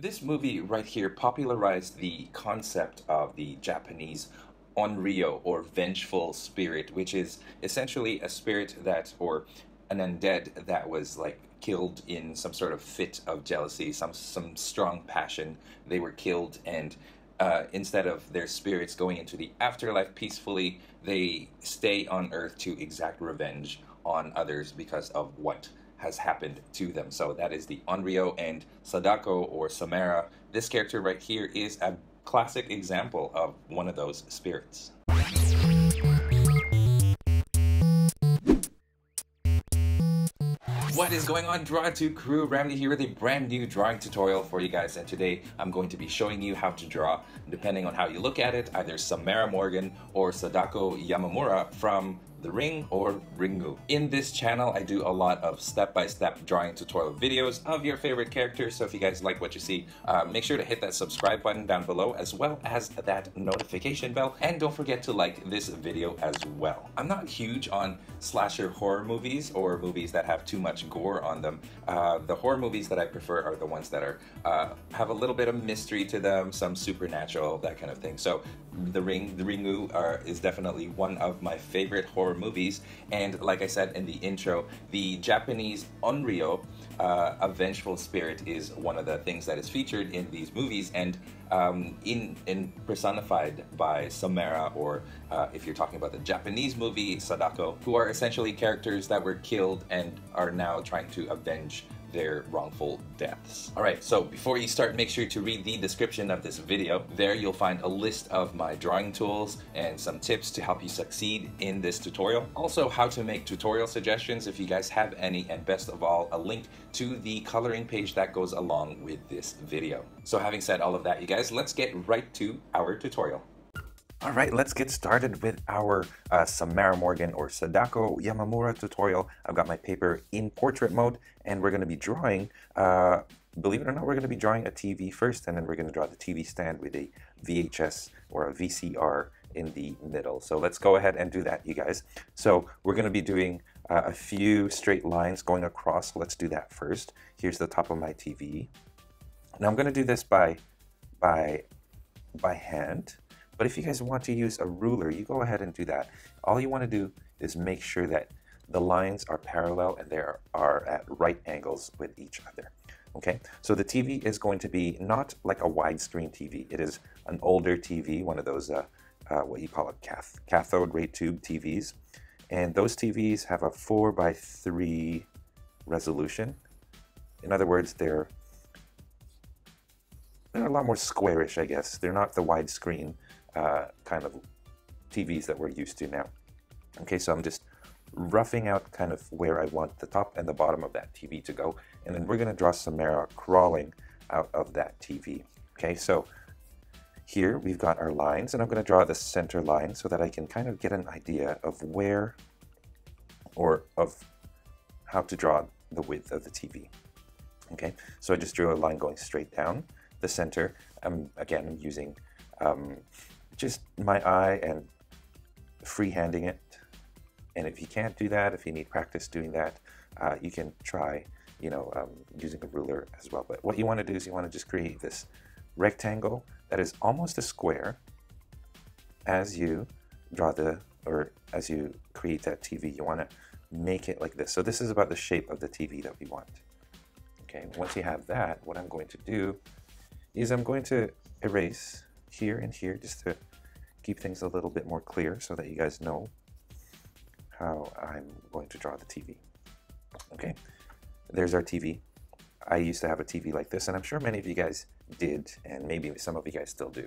This movie right here popularized the concept of the Japanese onryo or vengeful spirit, which is essentially a spirit that, or an undead that was like killed in some sort of fit of jealousy, some some strong passion. They were killed, and uh, instead of their spirits going into the afterlife peacefully, they stay on Earth to exact revenge on others because of what has happened to them. So that is the Onryo and Sadako or Samara. This character right here is a classic example of one of those spirits. What is going on Draw 2 crew? Ramny here with a brand new drawing tutorial for you guys and today I'm going to be showing you how to draw, depending on how you look at it, either Samara Morgan or Sadako Yamamura from the Ring or Ringu. In this channel, I do a lot of step-by-step -step drawing tutorial videos of your favorite characters, so if you guys like what you see, uh, make sure to hit that subscribe button down below as well as that notification bell, and don't forget to like this video as well. I'm not huge on slasher horror movies or movies that have too much gore on them. Uh, the horror movies that I prefer are the ones that are uh, have a little bit of mystery to them, some supernatural, that kind of thing. So The Ring, The Ringu are, is definitely one of my favorite horror horror movies. And like I said in the intro, the Japanese Onryo, uh, a vengeful spirit, is one of the things that is featured in these movies and um, in, in personified by Samara, or uh, if you're talking about the Japanese movie Sadako, who are essentially characters that were killed and are now trying to avenge their wrongful deaths. Alright, so before you start, make sure to read the description of this video. There you'll find a list of my drawing tools and some tips to help you succeed in this tutorial. Also, how to make tutorial suggestions if you guys have any, and best of all, a link to the coloring page that goes along with this video. So having said all of that, you guys, let's get right to our tutorial. All right, let's get started with our uh, Samara Morgan or Sadako Yamamura tutorial. I've got my paper in portrait mode and we're going to be drawing, uh, believe it or not, we're going to be drawing a TV first and then we're going to draw the TV stand with a VHS or a VCR in the middle. So let's go ahead and do that, you guys. So we're going to be doing uh, a few straight lines going across. Let's do that first. Here's the top of my TV. Now I'm going to do this by, by, by hand. But if you guys want to use a ruler, you go ahead and do that. All you want to do is make sure that the lines are parallel and they are at right angles with each other. Okay, so the TV is going to be not like a widescreen TV. It is an older TV, one of those, uh, uh, what you call it, cath cathode ray tube TVs. And those TVs have a 4 by 3 resolution. In other words, they're, they're a lot more squarish, I guess. They're not the widescreen uh, kind of TVs that we're used to now. Okay, so I'm just roughing out kind of where I want the top and the bottom of that TV to go, and then we're going to draw Samara crawling out of that TV. Okay, so here we've got our lines, and I'm going to draw the center line so that I can kind of get an idea of where or of how to draw the width of the TV. Okay, so I just drew a line going straight down the center. I'm again I'm using um, just my eye and freehanding it. And if you can't do that, if you need practice doing that, uh, you can try, you know, um, using a ruler as well. But what you want to do is you want to just create this rectangle that is almost a square as you draw the, or as you create that TV, you want to make it like this. So this is about the shape of the TV that we want. Okay, once you have that, what I'm going to do is I'm going to erase here and here just to keep things a little bit more clear so that you guys know how I'm going to draw the TV. Okay, there's our TV. I used to have a TV like this, and I'm sure many of you guys did, and maybe some of you guys still do.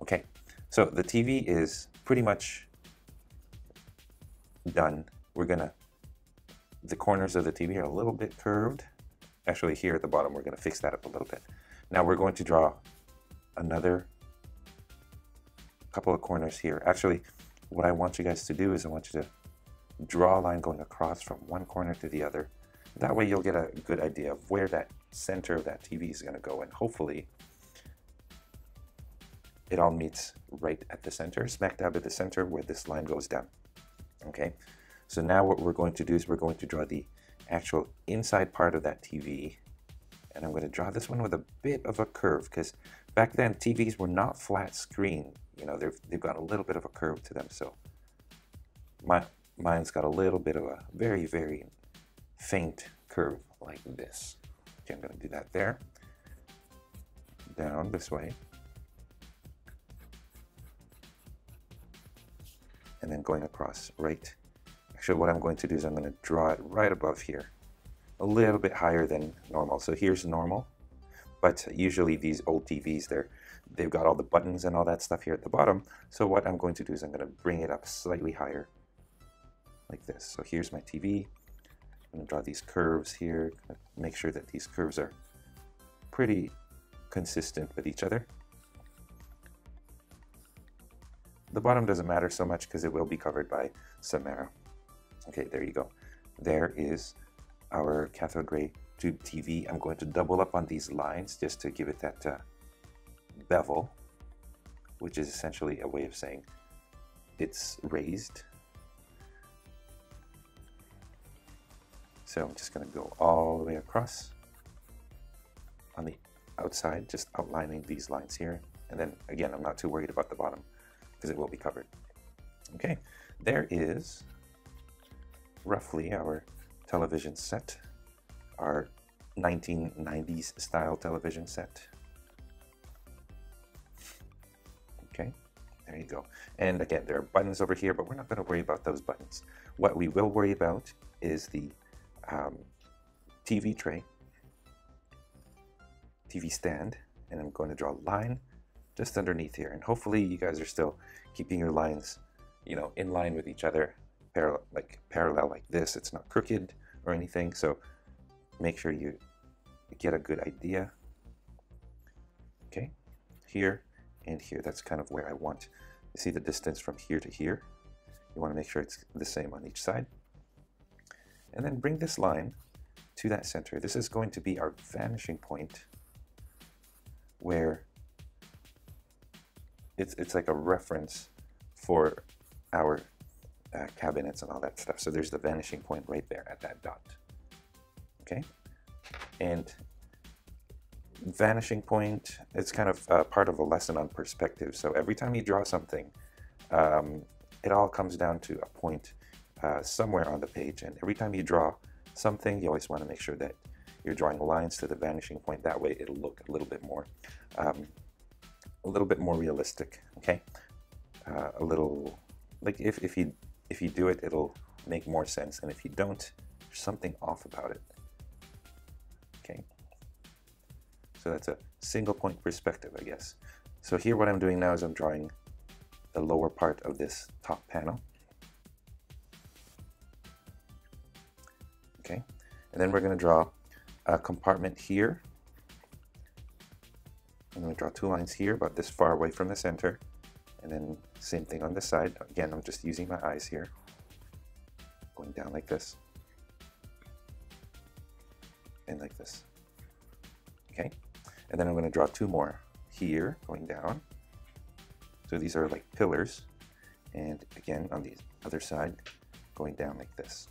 Okay, so the TV is pretty much done. We're gonna, the corners of the TV are a little bit curved. Actually, here at the bottom, we're gonna fix that up a little bit. Now we're going to draw another couple of corners here. Actually, what I want you guys to do is I want you to draw a line going across from one corner to the other. That way you'll get a good idea of where that center of that TV is going to go and hopefully it all meets right at the center, smack dab at the center where this line goes down. Okay, so now what we're going to do is we're going to draw the actual inside part of that TV And I'm going to draw this one with a bit of a curve because back then TVs were not flat screen. You know, they've, they've got a little bit of a curve to them. So my, mine's got a little bit of a very, very faint curve like this. Okay, I'm going to do that there. Down this way. And then going across right. Actually, what I'm going to do is I'm going to draw it right above here. A little bit higher than normal. So here's normal. But usually these old TVs, they're, they've got all the buttons and all that stuff here at the bottom. So what I'm going to do is I'm going to bring it up slightly higher like this. So here's my TV. I'm going to draw these curves here, make sure that these curves are pretty consistent with each other. The bottom doesn't matter so much because it will be covered by Samara. Okay, there you go. There is our cathode ray tube TV. I'm going to double up on these lines just to give it that uh, bevel, which is essentially a way of saying it's raised So I'm just going to go all the way across on the outside, just outlining these lines here. And then again, I'm not too worried about the bottom because it will be covered. Okay, there is roughly our television set, our 1990s style television set. There you go. And again, there are buttons over here, but we're not going to worry about those buttons. What we will worry about is the um, TV tray, TV stand, and I'm going to draw a line just underneath here. And hopefully you guys are still keeping your lines, you know, in line with each other, parallel, like parallel like this. It's not crooked or anything. So make sure you get a good idea. Okay, here and here. That's kind of where I want. You see the distance from here to here. You want to make sure it's the same on each side and then bring this line to that center. This is going to be our vanishing point where it's, it's like a reference for our uh, cabinets and all that stuff. So there's the vanishing point right there at that dot. Okay. And vanishing point, it's kind of uh, part of a lesson on perspective. So every time you draw something, um, it all comes down to a point uh, somewhere on the page. And every time you draw something, you always want to make sure that you're drawing lines to the vanishing point. That way it'll look a little bit more, um, a little bit more realistic, okay? Uh, a little, like if, if, you, if you do it, it'll make more sense. And if you don't, there's something off about it, So that's a single point perspective, I guess. So here what I'm doing now is I'm drawing the lower part of this top panel. okay? And then we're going to draw a compartment here. I'm going to draw two lines here, about this far away from the center. And then same thing on this side. Again, I'm just using my eyes here. Going down like this. And like this. Okay? And then I'm going to draw two more here, going down. So these are like pillars. And again, on the other side, going down like this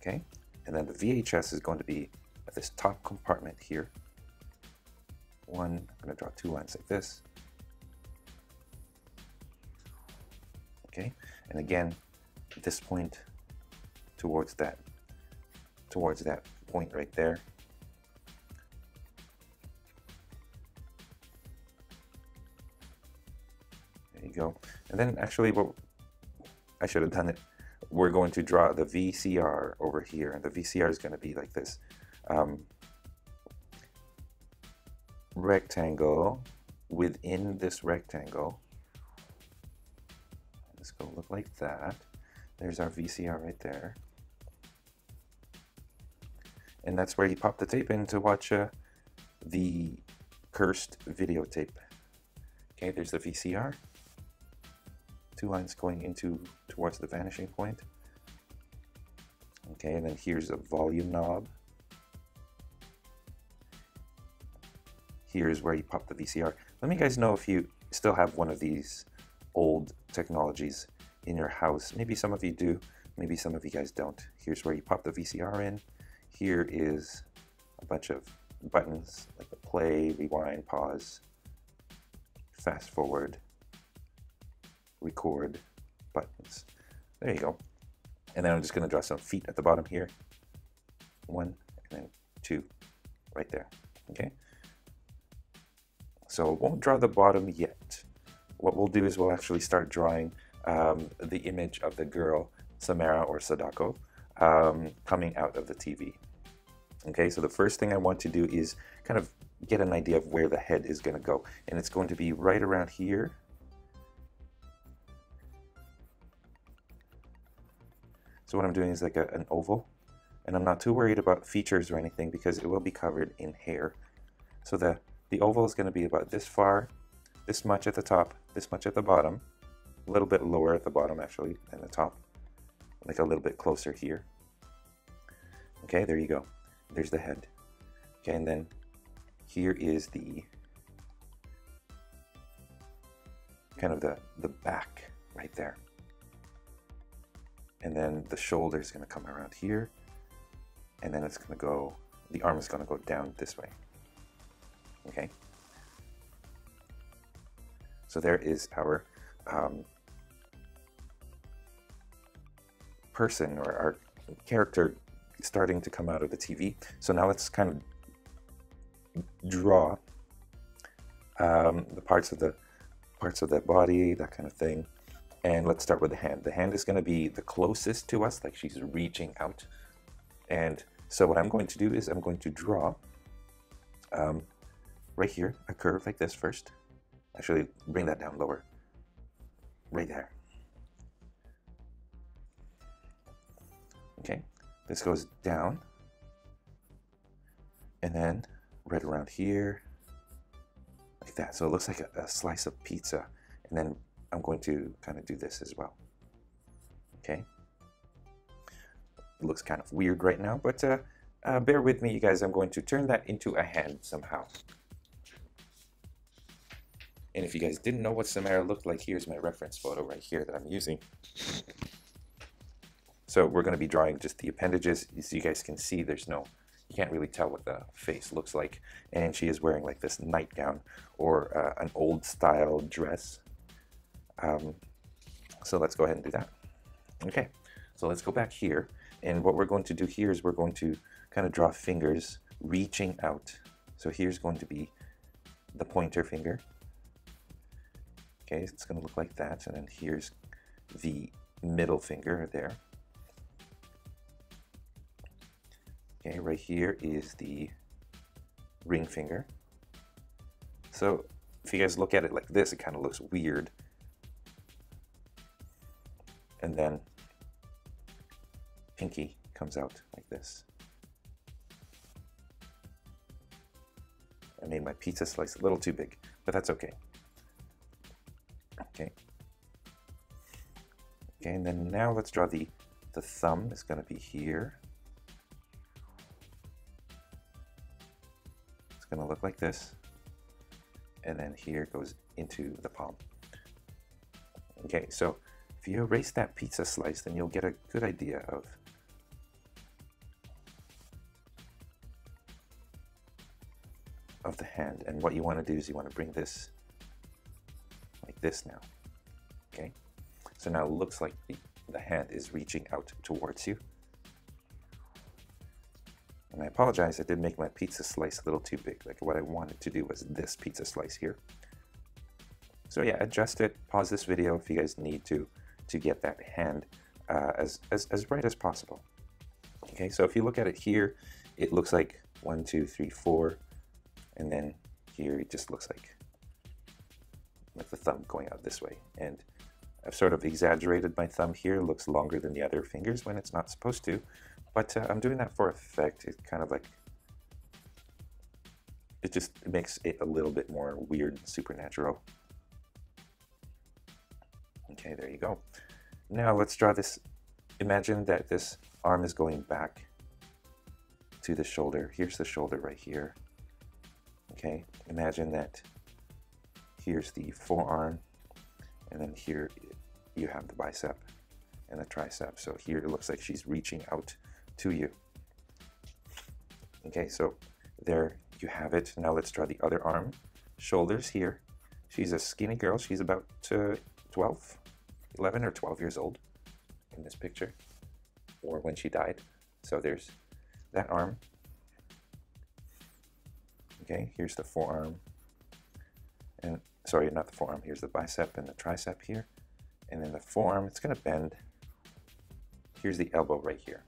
okay? And then the VHS is going to be at this top compartment here. One, I'm going to draw two lines like this. Okay, and again, this point towards that, towards that point right there. There you go. And then actually what I should have done it we're going to draw the VCR over here, and the VCR is going to be like this um, rectangle within this rectangle. Let's go look like that. There's our VCR right there. And that's where you pop the tape in to watch uh, the cursed videotape. Okay, there's the VCR two lines going into towards the vanishing point. Okay, and then here's a volume knob. Here's where you pop the VCR. Let me guys know if you still have one of these old technologies in your house. Maybe some of you do, maybe some of you guys don't. Here's where you pop the VCR in. Here is a bunch of buttons like the play, rewind, pause, fast forward, record buttons. There you go. And then I'm just going to draw some feet at the bottom here. One and then two right there. Okay. So won't draw the bottom yet. What we'll do is we'll actually start drawing um, the image of the girl, Samara or Sadako, um, coming out of the TV. Okay, so the first thing I want to do is kind of get an idea of where the head is going to go. And it's going to be right around here. So what I'm doing is like a, an oval. And I'm not too worried about features or anything because it will be covered in hair. So the, the oval is going to be about this far, this much at the top, this much at the bottom, a little bit lower at the bottom actually than the top, like a little bit closer here. Okay, there you go. There's the head. Okay, and then here is the kind of the, the back right there. And then the shoulder is going to come around here. And then it's going to go, the arm is going to go down this way. Okay. So there is our um, person or our character starting to come out of the TV. So now let's kind of draw um, the parts of the parts of the body, that kind of thing. And let's start with the hand. The hand is going to be the closest to us, like she's reaching out. And so what I'm going to do is I'm going to draw um, right here a curve like this first. Actually, bring that down lower. Right there. Okay, this goes down. And then right around here, like that. So it looks like a, a slice of pizza. And then I'm going to kind of do this as well. Okay. It looks kind of weird right now, but uh, uh, bear with me, you guys. I'm going to turn that into a hand somehow. And if you guys didn't know what Samara looked like, here's my reference photo right here that I'm using. So we're going to be drawing just the appendages. As you guys can see, there's no, you can't really tell what the face looks like. And she is wearing like this nightgown or uh, an old style dress. Um, so let's go ahead and do that. Okay, so let's go back here. And what we're going to do here is we're going to kind of draw fingers reaching out. So here's going to be the pointer finger. Okay, it's going to look like that. And then here's the middle finger there. Okay, right here is the ring finger. So if you guys look at it like this, it kind of looks weird. And then pinky comes out like this. I made my pizza slice a little too big, but that's okay. Okay. Okay, and then now let's draw the, the thumb. is going to be here. It's going to look like this. And then here goes into the palm. Okay, so if you erase that pizza slice, then you'll get a good idea of of the hand. And what you want to do is you want to bring this like this now. Okay, so now it looks like the, the hand is reaching out towards you. And I apologize, I did make my pizza slice a little too big. Like what I wanted to do was this pizza slice here. So yeah, adjust it, pause this video if you guys need to, to get that hand uh, as, as, as right as possible. Okay, so if you look at it here, it looks like one, two, three, four, and then here it just looks like, like the thumb going out this way. And I've sort of exaggerated my thumb here, it looks longer than the other fingers when it's not supposed to, but uh, I'm doing that for effect. It kind of like, it just it makes it a little bit more weird and supernatural. There you go. Now let's draw this. Imagine that this arm is going back to the shoulder. Here's the shoulder right here. Okay, imagine that here's the forearm, and then here you have the bicep and the tricep. So here it looks like she's reaching out to you. Okay, so there you have it. Now let's draw the other arm. Shoulders here. She's a skinny girl. She's about uh, 12, 11 or 12 years old in this picture, or when she died. So there's that arm. Okay, here's the forearm. And sorry, not the forearm. Here's the bicep and the tricep here. And then the forearm, it's going to bend. Here's the elbow right here.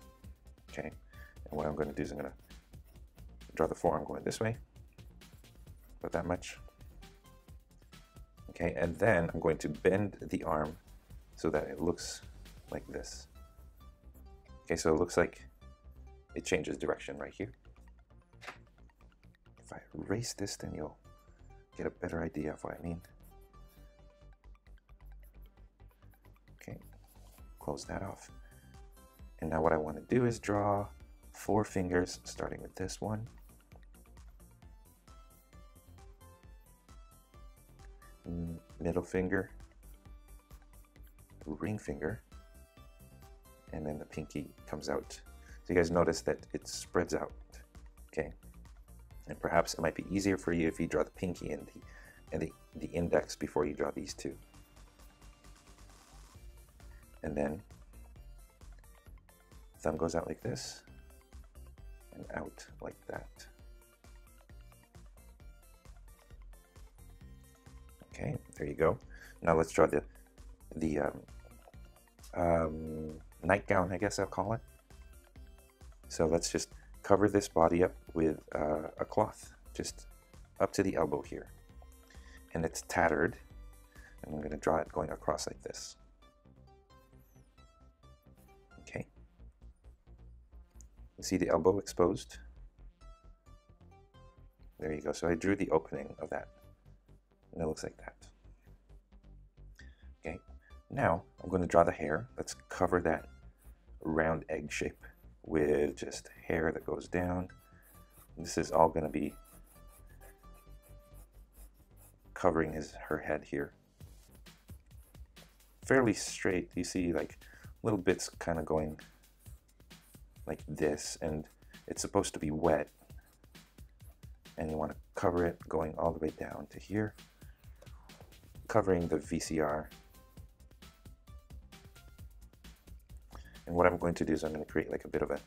Okay, and what I'm going to do is I'm going to draw the forearm going this way, about that much. Okay, and then I'm going to bend the arm so that it looks like this. Okay, so it looks like it changes direction right here. If I erase this, then you'll get a better idea of what I mean. Okay, close that off. And now what I want to do is draw four fingers, starting with this one. middle finger, ring finger, and then the pinky comes out. So you guys notice that it spreads out, okay? And perhaps it might be easier for you if you draw the pinky and the, and the, the index before you draw these two. And then thumb goes out like this and out like that. Okay, there you go. Now let's draw the the um, um, nightgown, I guess I'll call it. So let's just cover this body up with uh, a cloth, just up to the elbow here. And it's tattered. And I'm going to draw it going across like this. Okay. You see the elbow exposed? There you go. So I drew the opening of that. And it looks like that. Now I'm going to draw the hair. Let's cover that round egg shape with just hair that goes down. This is all going to be covering his her head here. Fairly straight. You see like little bits kind of going like this and it's supposed to be wet and you want to cover it going all the way down to here covering the VCR. And what I'm going to do is I'm going to create like a bit of an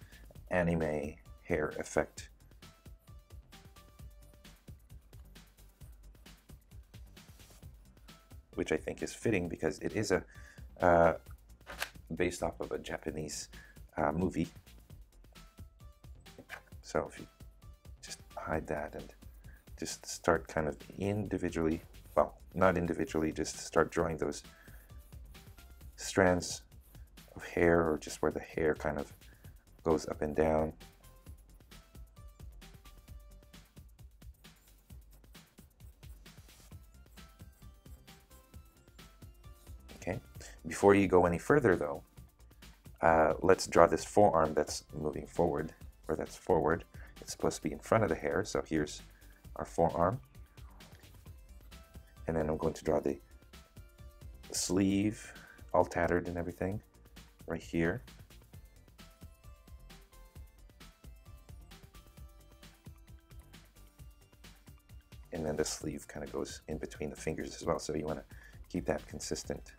anime hair effect. Which I think is fitting because it is a uh, based off of a Japanese uh, movie. So if you just hide that and just start kind of individually well, not individually, just start drawing those strands hair or just where the hair kind of goes up and down. Okay, before you go any further though, uh, let's draw this forearm that's moving forward, or that's forward. It's supposed to be in front of the hair, so here's our forearm and then I'm going to draw the sleeve all tattered and everything right here. And then the sleeve kind of goes in between the fingers as well. So you want to keep that consistent.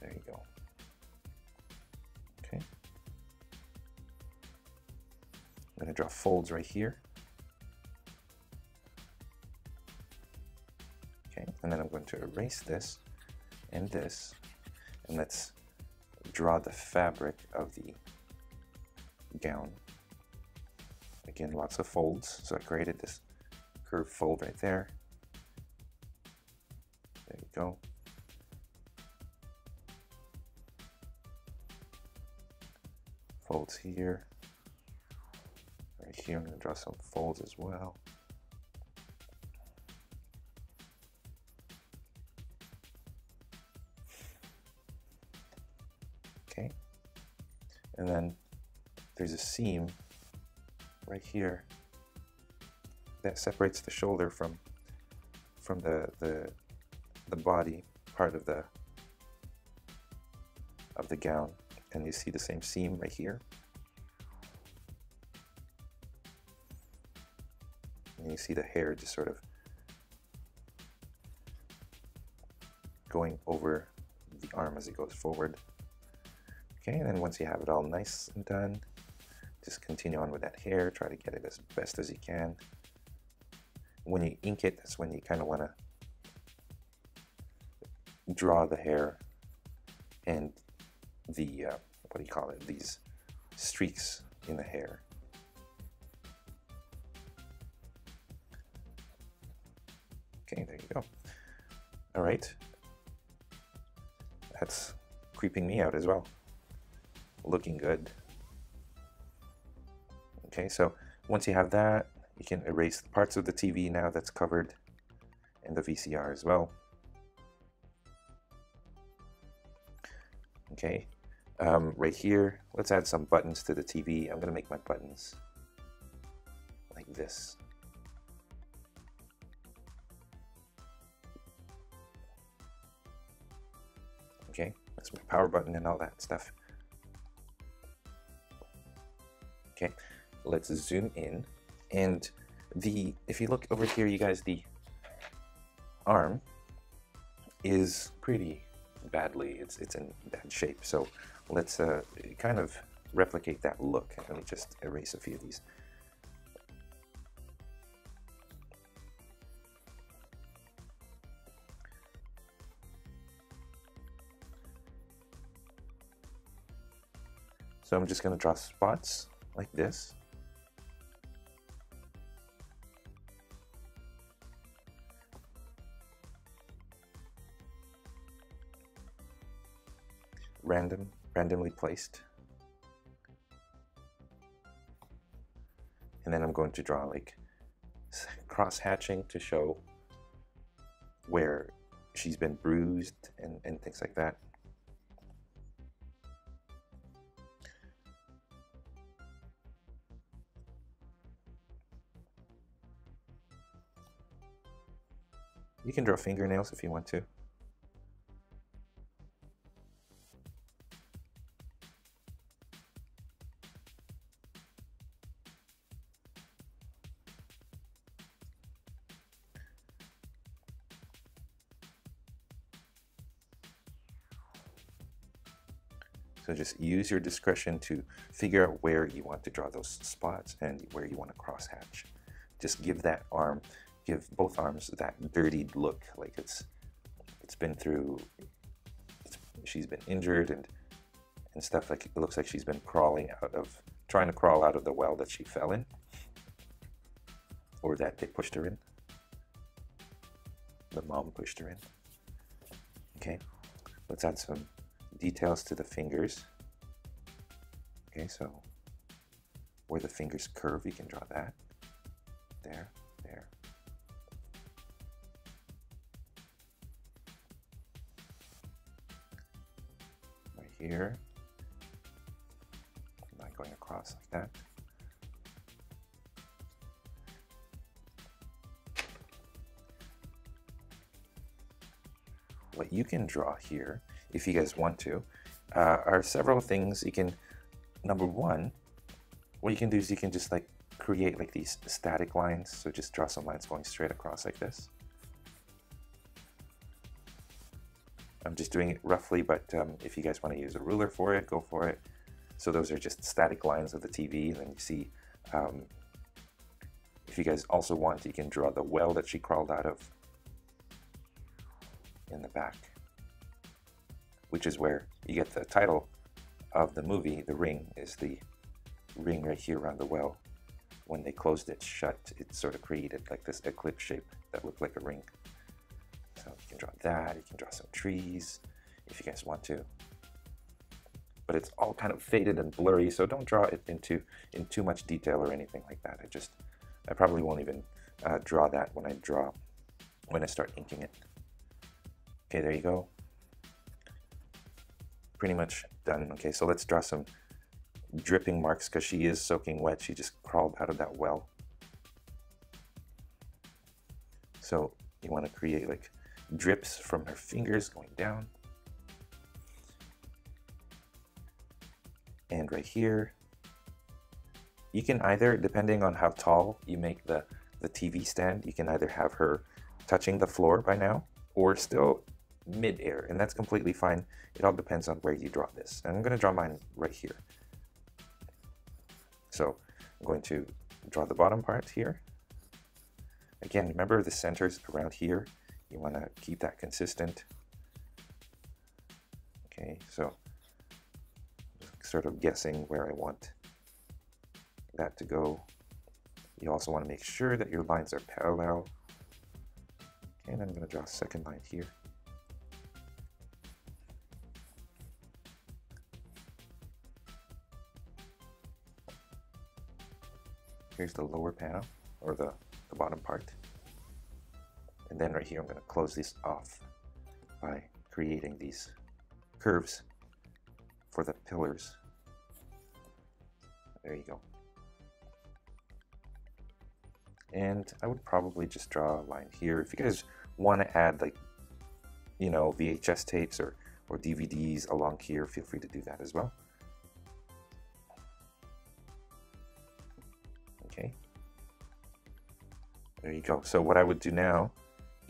There you go. Okay. I'm going to draw folds right here. Okay, and then I'm going to erase this and this and let's draw the fabric of the gown. Again lots of folds so I created this curved fold right there. There you go. Folds here. Right here I'm to draw some folds as well and then there's a seam right here that separates the shoulder from from the the, the body part of the of the gown. And you see the same seam right here. And you see the hair just sort of going over the arm as it goes forward. Okay, and then once you have it all nice and done, just continue on with that hair. Try to get it as best as you can. When you ink it, that's when you kind of want to draw the hair and the, uh, what do you call it, these streaks in the hair. Okay, there you go. All right. That's creeping me out as well. Looking good. Okay, so once you have that, you can erase the parts of the TV now that's covered and the VCR as well. Okay, um, right here, let's add some buttons to the TV. I'm gonna make my buttons like this. Okay, that's my power button and all that stuff. Okay, let's zoom in. And the if you look over here, you guys, the arm is pretty badly. It's it's in bad shape. So let's uh, kind of replicate that look. Let me just erase a few of these. So I'm just going to draw spots like this. Random, randomly placed. And then I'm going to draw like cross hatching to show where she's been bruised and, and things like that. You can draw fingernails if you want to. So just use your discretion to figure out where you want to draw those spots and where you want to cross hatch. Just give that arm give both arms that dirtied look, like it's it's been through. It's, she's been injured and and stuff. Like it looks like she's been crawling out of trying to crawl out of the well that she fell in, or that they pushed her in. The mom pushed her in. Okay, let's add some details to the fingers. Okay, so where the fingers curve, you can draw that. There, there, here. Not going across like that. What you can draw here, if you guys want to, uh, are several things. You can, number one, what you can do is you can just like create like these static lines. So just draw some lines going straight across like this. Just doing it roughly, but um, if you guys want to use a ruler for it, go for it. So those are just static lines of the TV. Then you see, um, if you guys also want, you can draw the well that she crawled out of in the back, which is where you get the title of the movie. The ring is the ring right here around the well. When they closed it shut, it sort of created like this eclipse shape that looked like a ring. Can draw that, you can draw some trees if you guys want to. But it's all kind of faded and blurry, so don't draw it into in too much detail or anything like that. I just, I probably won't even uh, draw that when I draw, when I start inking it. Okay, there you go. Pretty much done. Okay, so let's draw some dripping marks because she is soaking wet. She just crawled out of that well. So you want to create like drips from her fingers going down. And right here, you can either, depending on how tall you make the, the TV stand, you can either have her touching the floor by now or still mid-air, and that's completely fine. It all depends on where you draw this. And I'm going to draw mine right here. So I'm going to draw the bottom part here. Again, remember the center's around here. You want to keep that consistent. Okay, so sort of guessing where I want that to go. You also want to make sure that your lines are parallel. Okay, and I'm going to draw a second line here. Here's the lower panel, or the, the bottom part. And then right here, I'm going to close this off by creating these curves for the pillars. There you go. And I would probably just draw a line here. If you guys want to add like, you know, VHS tapes or, or DVDs along here, feel free to do that as well. Okay. There you go. So what I would do now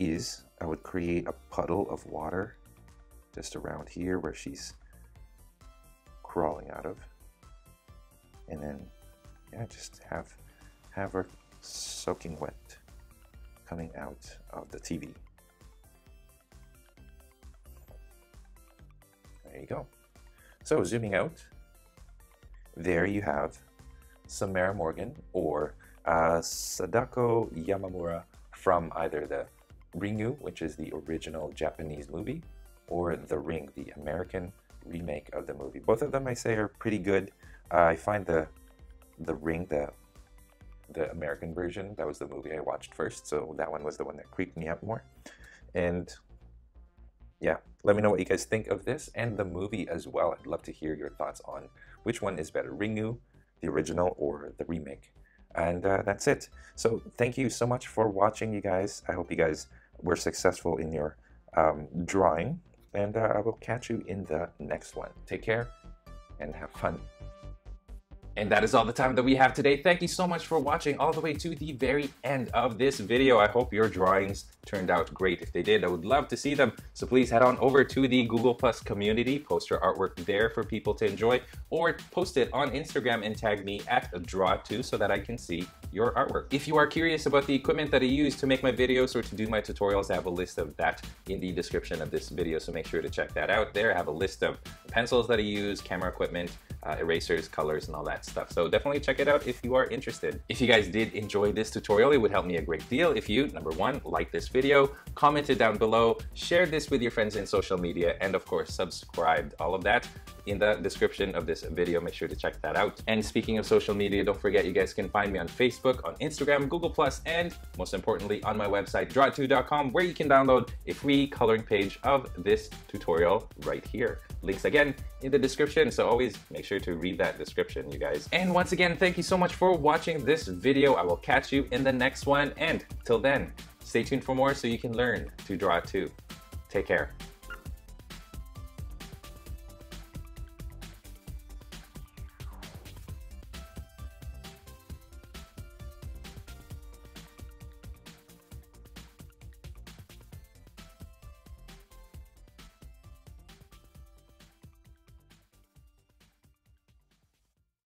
is I would create a puddle of water just around here where she's crawling out of. And then, yeah, just have, have her soaking wet coming out of the TV. There you go. So zooming out, there you have Samara Morgan or uh, Sadako Yamamura from either the Ringu, which is the original Japanese movie, or The Ring, the American remake of the movie. Both of them, I say, are pretty good. Uh, I find the the Ring, the the American version, that was the movie I watched first, so that one was the one that creeped me out more. And yeah, let me know what you guys think of this and the movie as well. I'd love to hear your thoughts on which one is better, Ringu, the original, or the remake. And uh, that's it. So thank you so much for watching, you guys. I hope you guys were successful in your um, drawing. And uh, I will catch you in the next one. Take care and have fun. And that is all the time that we have today. Thank you so much for watching all the way to the very end of this video. I hope your drawings turned out great. If they did, I would love to see them. So please head on over to the Google Plus community, post your artwork there for people to enjoy, or post it on Instagram and tag me at draw2 so that I can see your artwork. If you are curious about the equipment that I use to make my videos or to do my tutorials, I have a list of that in the description of this video, so make sure to check that out there. I have a list of pencils that I use, camera equipment, uh, erasers, colors, and all that stuff. So definitely check it out if you are interested. If you guys did enjoy this tutorial, it would help me a great deal if you, number one, like this video, comment it down below, share this with your friends in social media, and of course, subscribe. All of that in the description of this video. Make sure to check that out. And speaking of social media, don't forget you guys can find me on Facebook, on Instagram, Google+, and most importantly on my website, draw2.com, where you can download a free coloring page of this tutorial right here. Links again in the description, so always make sure to read that description, you guys. And once again, thank you so much for watching this video. I will catch you in the next one, and till then, stay tuned for more so you can learn to draw too. Take care.